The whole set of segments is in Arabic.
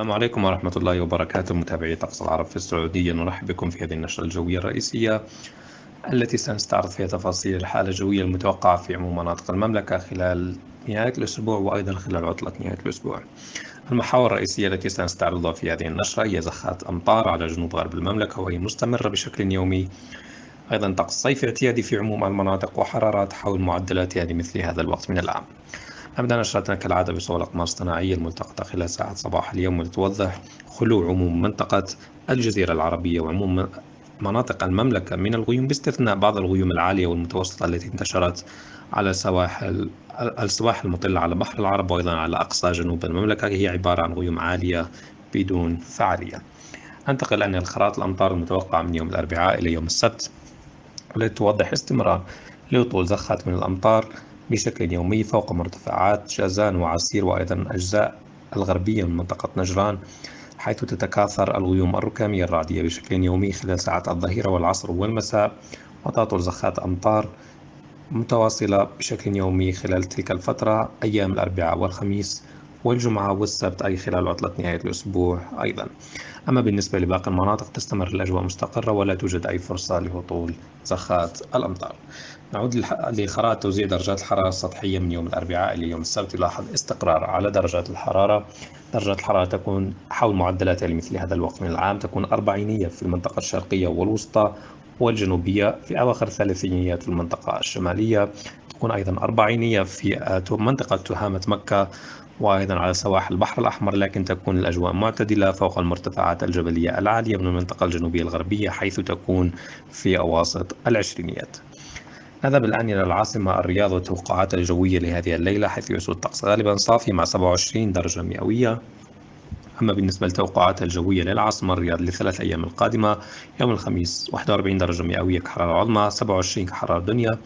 السلام عليكم ورحمة الله وبركاته متابعي طقس العرب في السعودية. نرحب بكم في هذه النشرة الجوية الرئيسية التي سنستعرض فيها تفاصيل الحالة الجوية المتوقعة في عموم مناطق المملكة خلال نهاية الأسبوع وأيضا خلال عطلة نهاية الأسبوع. المحاور الرئيسية التي سنستعرضها في هذه النشرة هي زخات أمطار على جنوب غرب المملكة وهي مستمرة بشكل يومي. أيضا طقس صيفي اعتيادي في عموم المناطق وحرارات حول معدلات يعني مثل هذا الوقت من العام. نبدأ نشرتنا كالعادة بصور أقمار اصطناعية الملتقطة خلال ساعات صباح اليوم وتوضح خلو عموم منطقة الجزيرة العربية وعموم مناطق المملكة من الغيوم باستثناء بعض الغيوم العالية والمتوسطة التي انتشرت على سواحل السواحل المطلة على بحر العرب وأيضا على أقصى جنوب المملكة. هي عبارة عن غيوم عالية بدون فعالية. ننتقل الآن إلى خرائط الأمطار المتوقعة من يوم الأربعاء إلى يوم السبت. والتي توضح استمرار لهطول زخات من الأمطار بشكل يومي فوق مرتفعات جازان وعسير وأيضا أجزاء الغربية من منطقة نجران حيث تتكاثر الغيوم الركامية الرعدية بشكل يومي خلال ساعات الظهيرة والعصر والمساء وتهطل زخات أمطار متواصلة بشكل يومي خلال تلك الفترة أيام الأربعاء والخميس والجمعة والسبت أي خلال عطلة نهاية الأسبوع أيضا. أما بالنسبة لباقي المناطق تستمر الأجواء مستقرة ولا توجد أي فرصة لهطول زخات الأمطار. نعود لخرائط توزيع درجات الحرارة السطحية من يوم الأربعاء إلى يوم السبت. يلاحظ استقرار على درجات الحرارة. درجات الحرارة تكون حول معدلات لمثل هذا الوقت من العام تكون أربعينية في المنطقة الشرقية والوسطى والجنوبية. في أواخر ثلاثينيات في المنطقة الشمالية تكون أيضا أربعينية في منطقة تهامة مكة وأيضا على سواحل البحر الأحمر لكن تكون الأجواء معتدلة فوق المرتفعات الجبلية العالية من المنطقة الجنوبية الغربية حيث تكون في أواسط العشرينيات. نذهب الآن إلى العاصمة الرياض والتوقعات الجوية لهذه الليلة حيث يسود الطقس غالبا صافي مع 27 درجة مئوية. أما بالنسبة للتوقعات الجوية للعاصمة الرياض للثلاث أيام القادمة يوم الخميس 41 درجة مئوية كحرارة عظمى 27 كحرارة دنيا.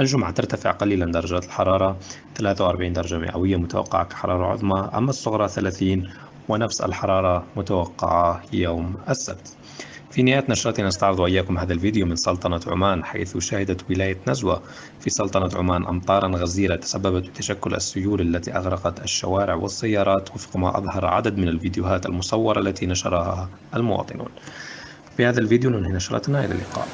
الجمعة ترتفع قليلا درجات الحرارة 43 درجة مئوية متوقعة كحرارة عظمى أما الصغرى 30 ونفس الحرارة متوقعة يوم السبت. في نهاية نشرتنا نستعرض وإياكم هذا الفيديو من سلطنة عمان حيث شهدت ولاية نزوة في سلطنة عمان أمطارا غزيرة تسببت بتشكل السيول التي أغرقت الشوارع والسيارات وفق ما أظهر عدد من الفيديوهات المصورة التي نشرها المواطنون. في هذا الفيديو ننهي نشرتنا إلى اللقاء.